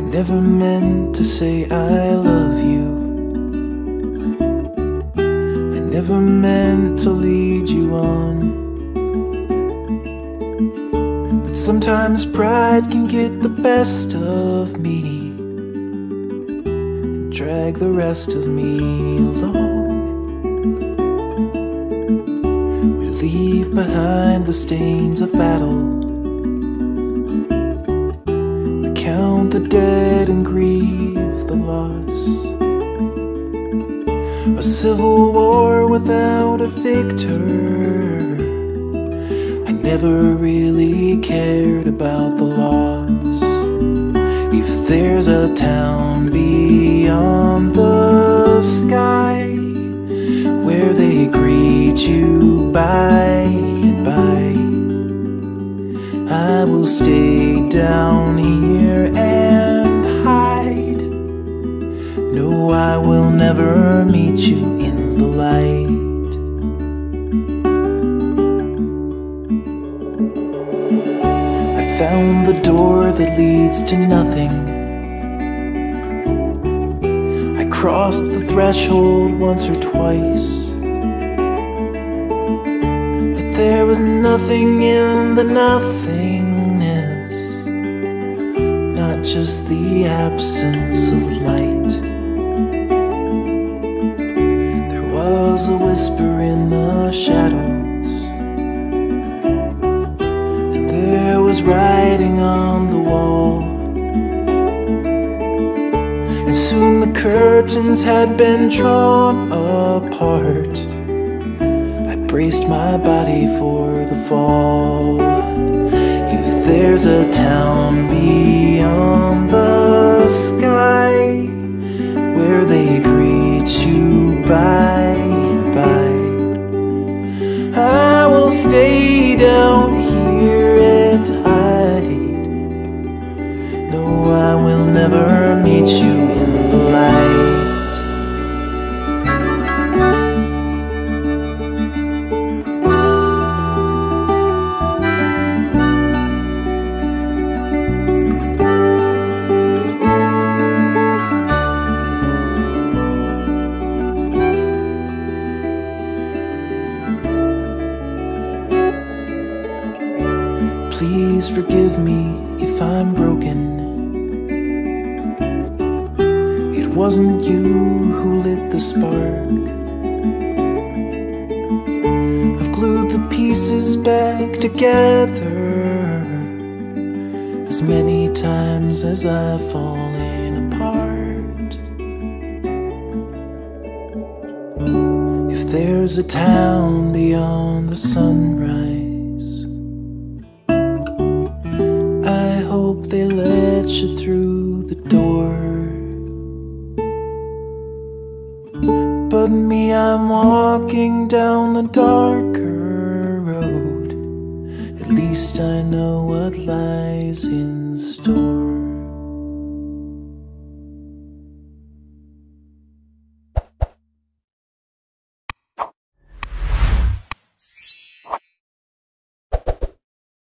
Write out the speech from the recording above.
I never meant to say I love you. I never meant to lead you on. But sometimes pride can get the best of me and drag the rest of me along. We leave behind the stains of battle. The dead and grieve the loss. A civil war without a victor. I never really cared about the loss. If there's a town beyond the sky where they greet you by and by, I will stay down here I will never meet you in the light. I found the door that leads to nothing. I crossed the threshold once or twice. But there was nothing in the nothingness, not just the absence of light. Was a whisper in the shadows. And there was writing on the wall. And soon the curtains had been drawn apart. I braced my body for the fall. If there's a town beyond the sky where they greet you by Please forgive me if I'm broken. It wasn't you who lit the spark. I've glued the pieces back together as many times as I've fallen apart. If there's a town beyond the sunrise. Let you through the door. But me, I'm walking down the darker road. At least I know what lies in store.